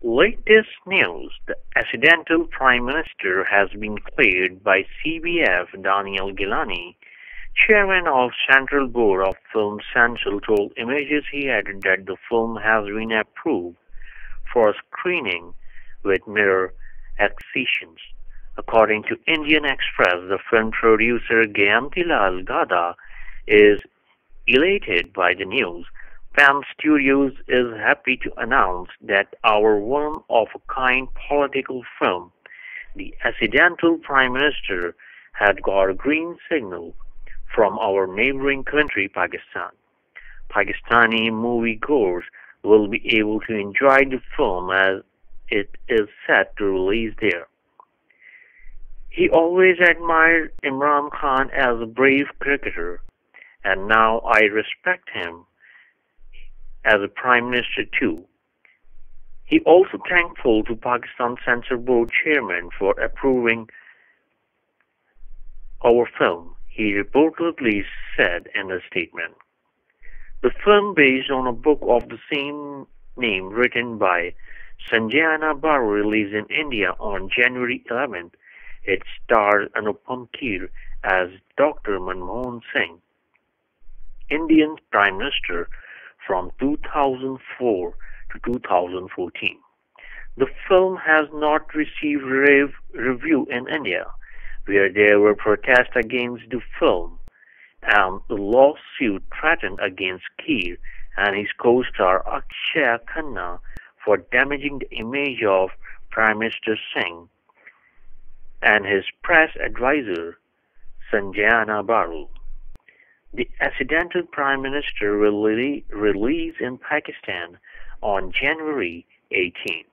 Latest news: The accidental Prime Minister has been cleared by CBF Danyal Gilani, chairman of Central Board of Film Central told Images he added that the film has been approved for screening with mere excisions. According to Indian Express, the film producer Jayantilal Gada is elated by the news. Pen Studios is happy to announce that our one-of-a-kind political film, The Accidental Prime Minister, had got a green signal from our neighboring country, Pakistan. Pakistani moviegoers will be able to enjoy the film as it is set to release there. He always admired Imran Khan as a brave cricketer, and now I respect him as a Prime Minister too. He also thankful to Pakistan Censor Board Chairman for approving our film, he reportedly said in a statement. The film, based on a book of the same name written by Sanjaya Baru, released in India on January 11th. It stars Anupam Kher as Dr. Manmohan Singh, Indian Prime Minister from 2004 to 2014. The film has not received rave review in India, where there were protests against the film, and a lawsuit threatened against Kher and his co-star Akshaye Khanna for damaging the image of Prime Minister Singh and his press advisor Sanjaya Baru. The accidental Prime Minister release in Pakistan on January 18.